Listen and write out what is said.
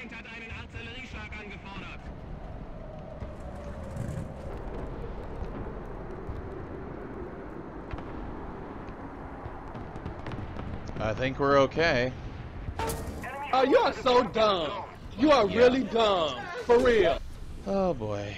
Feind hat einen Artillerieschlag angefordert. I think we're okay. Oh, you are so dumb. You are really dumb. For real. Oh boy.